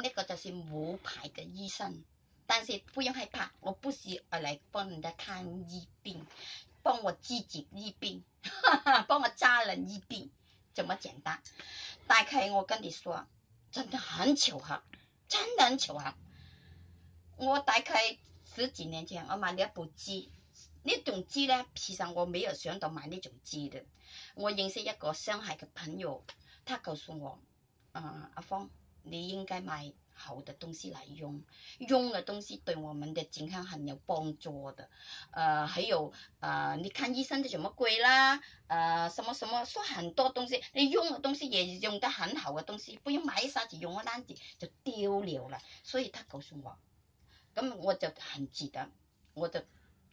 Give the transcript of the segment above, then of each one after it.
那个就是无牌的医生，但是不用害怕，我不是来帮人家看医病，帮我自己医病，帮我家人医病，这么简单。大概我跟你说，真的很巧合，真的很巧合。我大概十几年前，我买了一部机，呢种机咧，其實我沒有想到買呢種機的。我認識一個上海嘅朋友，他告訴我，嗯，阿芳，你應該買好的東西來用，用的東西對我們的健康很有幫助的。呃，還有，呃，你看醫生都這麼貴啦，呃，什麼什麼，說很多東西，你用的東西也用得很好嘅東西，不用買一下子用一單子就丟了啦。所以他告訴我。咁我就很记得，我就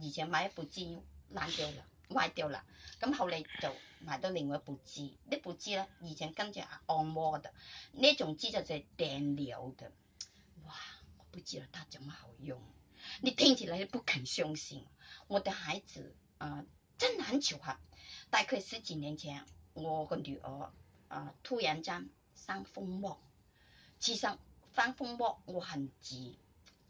以前買一部機爛掉啦，壞掉啦。咁後嚟就買到另外一部機，呢部機咧以前跟住按摩的，呢種機就係電療的。哇！我不知道它怎么好用，你聽起來你不肯相信。我的孩子啊、真係很巧合，大概十幾年前，我個女兒啊、突然間生風膜，其實生風膜我很急。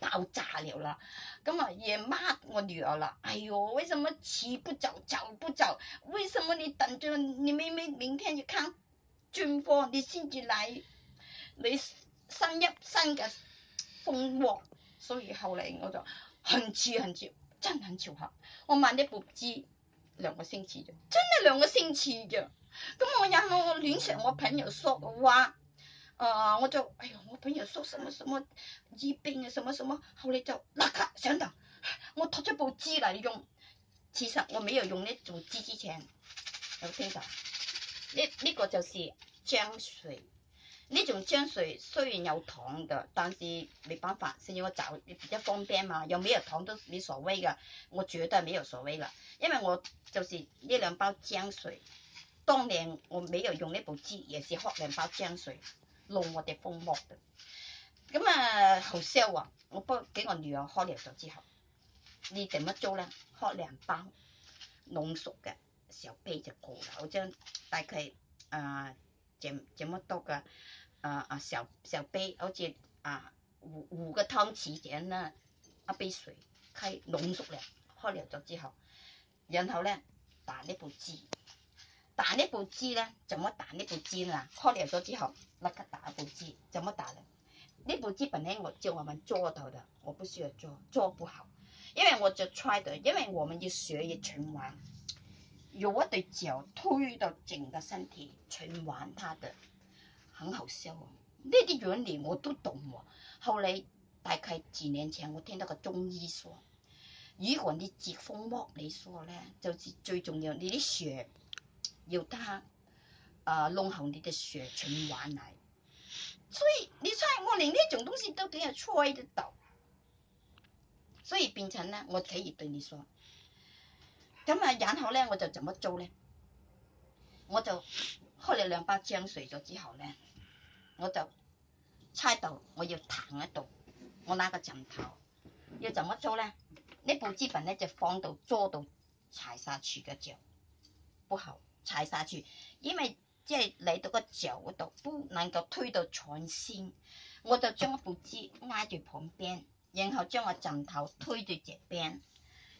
爆炸了啦！咁啊，也骂我女儿啦。哎呦，为什么起不早，早不早？为什么你等着你妹妹明天要看專科，你先至嚟？你生一生嘅風禍，所以后嚟我就很遲很遲，真很巧合。我買呢部機兩個星期啫，真係兩個星期啫。咁我然後我聯想我朋友说嘅话。啊、我就，哎呀，我朋友說什麼什麼醫病啊，什麼什麼，後嚟就立刻想到，我托咗部機嚟用。其實我沒有用呢部機之前，有聽到？呢呢、個就是姜水，呢種姜水雖然有糖的，但是沒辦法，是因為我找比較方便嘛，有沒有糖都沒所謂噶，我絕對沒有所謂啦，因為我就是呢兩包姜水，當年我沒有用呢部機，也是喝兩包姜水。弄我哋風膜嘅，咁啊好笑啊！我不俾我女兒開療咗之後，你點樣做咧？開兩包濃縮嘅小杯就夠啦，我將大概啊這這麼多嘅啊啊小小杯，好似啊五五個湯匙咁啦，一杯水，開濃縮咧，開療咗之後，然後咧打呢部機。打呢部機咧，怎麼打呢部機啦？開了咗之後，立刻打部機，怎麼打咧？呢部機本來我叫我們做到的，我不需要做，做不好，因為我就 try 的，因為我們要血液循環，用一對腳推到整個身體循環它的，很好笑啊！呢啲原理我都懂喎。後嚟大概幾年前，我聽到個中醫說，如果你接風膜，你說咧，就是最重要，你啲血。要他啊弄好你的血循環嚟，所以你猜我連呢種東西都俾人猜得到，所以變成咧，我可以對你说，咁啊，然後咧我就怎麼做咧？我就開了兩包薑水咗之後咧，我就猜到我要躺喺度，我拿個枕頭，要怎麼做咧？呢部機品咧就放到桌度踩下去嘅腳，不好。踩下去，因为即係嚟到个脚嗰度不能够推到床先，我就將部機挨住旁边，然後將個枕头推住這邊，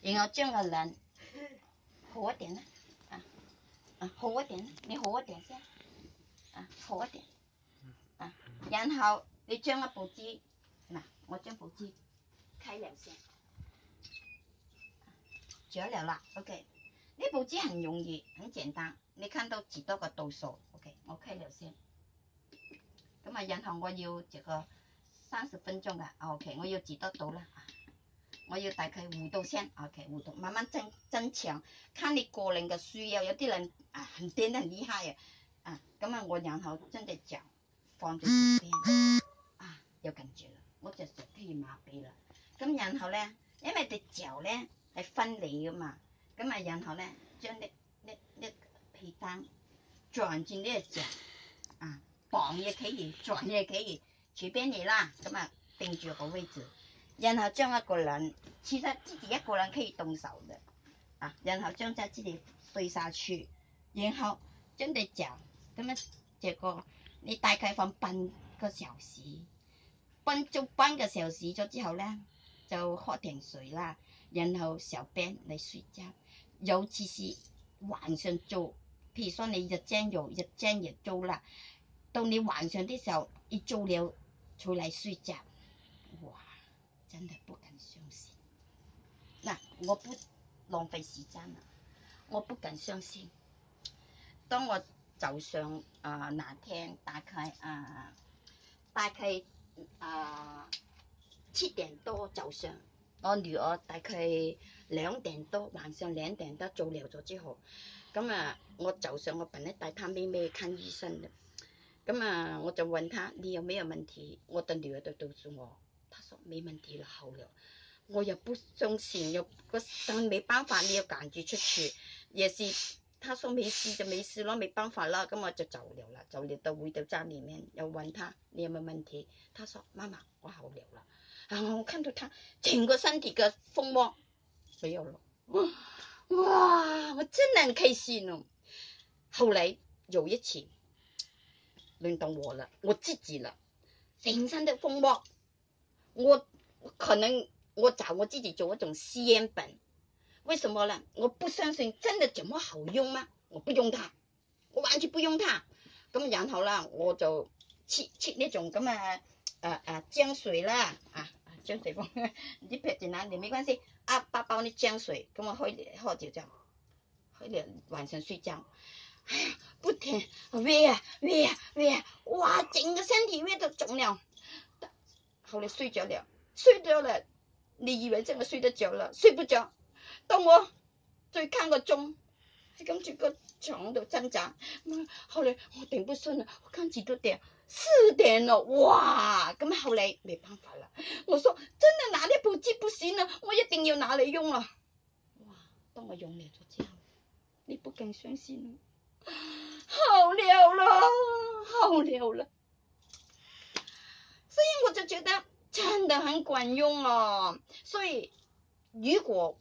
然後將個人好一点啦，啊啊好一點，你好一点先，啊好一点，啊然后你将一部機嗱，我将部機開了先，着了啦，OK。呢部機很容易，很简单。你看到几多个度数？OK，我開了先。咁啊，然后我要这个三十分钟嘅，OK，我要幾多度啦？我要大概五度先，OK，五度，慢慢增增強，看你个人嘅需要。有啲人啊，很癲得很厲害啊，啊，咁啊，我然後將隻腳放在這邊，啊，有感覺啦，我隻腳可以麻痹啦。咁然后咧，因為隻腳咧。系分离噶嘛，咁啊然後咧將呢呢呢皮單轉進呢個腳，啊綁也可以，轉也可以，隨便你啦，咁啊定住個位置，然後將一個人，其實自己一個人可以動手嘅，啊，然後將隻自己推下去，然後將對腳咁樣這個你大概放半個小時，半足半個小時咗之後咧，就喝點水啦。然後小便嚟睡覺，尤其是晚上做，譬如说你日精又日精日做啦，到你晚上的时候一做了出嚟睡觉，哇，真係不敢相信。嗱，我不浪費時間啦，我不敢相信。當我早上啊、呃、那天大概啊、大概啊、七點多早上。我女兒大概兩點多，晚上兩點多做了咗之後，咁啊，我早上我本來帶她妹妹看醫生的，咁啊，我就問她你有没有問題？我的女兒就告诉我，她說沒問題了，好了，我又不相信，又個但沒辦法，你要赶住出去，也是，他说没事就没事咯，没办法啦，咁我就走了啦，走了到回到家里面又问他你有冇问题？他说妈妈我好了啦。啊！我看到他整个身体嘅風膜沒有了，哇！我真係開心哦。后来有一次轮到我了，我自己了，成身的風膜，我可能我找我自己做一種實驗品，为什么呢？我不相信真的这么好用吗？我不用它，我完全不用它。咁然后啦，我就切切呢种咁嘅誒誒漿水啦，啊！姜水放，你撇在哪裏沒關係，啊，八包啲姜水，咁我開喝就這樣，喝了晚上睡觉，哎呀，不停，喂啊喂啊喂啊，哇，整个身体喂都肿了，后来睡着了，睡着了，你以为真係睡得着了，睡不着，當我再看個鐘，係咁住个床度挣扎，後來我顶不顺啦，我看幾多點？四點咯，哇！咁后嚟沒辦法啦，我说真的拿呢部機不行啦，我一定要拿嚟用啦。哇！当我用嚟咗之後，你不敢相信，好了啦，好了啦。所以我就觉得真的很管用哦。所以如果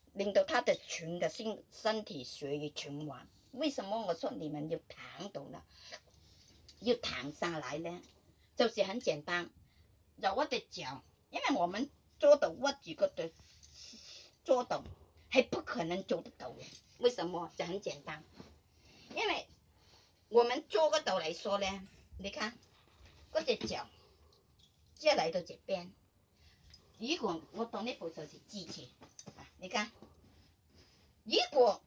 令到他的全的身身体血液循环。为什么我说你们要躺到呢？要躺下来呢？就是很简单，有我的脚，因为我们坐到屈住个对坐到系不可能做得到嘅。为什么？就很简单，因为我们坐个度嚟说呢，你看嗰只脚即系嚟到这边。如果我当呢部就是支持你看，如果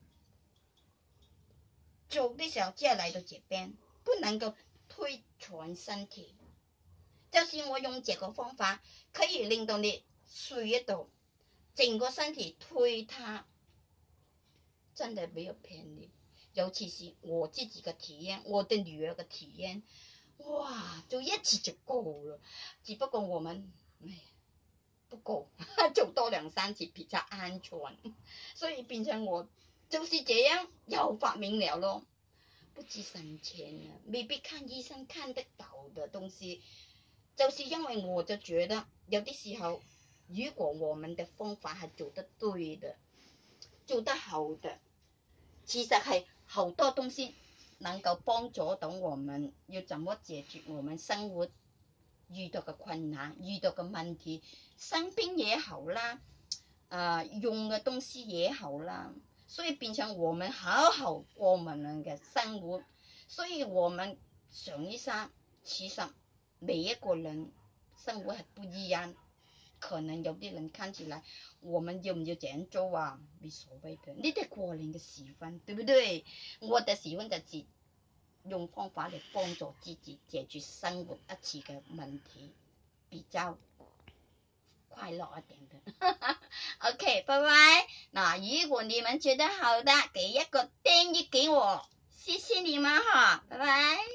小姐来到这边，不能够推全身体。就算我用这个方法，可以令到你睡一度，整个身体推他，真的没有骗你。尤其是我自己嘅体验，我的女儿嘅体验，哇，做一次就够了。只不过我们，哎，不够，做多两三次比较安全。所以变成我就是这样又发明了咯，不止省錢啊，未必看醫生看得到的東西。就是因為我就覺得有啲時候，如果我們的方法係做得對的，做得好的，其實係好多東西能夠幫助到我們，要怎麼解決我們生活遇到嘅困難、遇到嘅問題，生病也好啦，啊、用嘅東西也好啦，所以變成我們好好過我們嘅生活，所以我們上醫生其實。每一個人生活係不一樣，可能有啲人看起来，我们要唔要这样做啊？没所谓的，你哋个人嘅喜欢，对不对？我的喜欢就是用方法嚟帮助自己解决生活一次嘅问题，比较快乐一点的。OK，拜拜。那如果你们觉得好的，给一个订阅给我，谢谢你们哈，拜拜。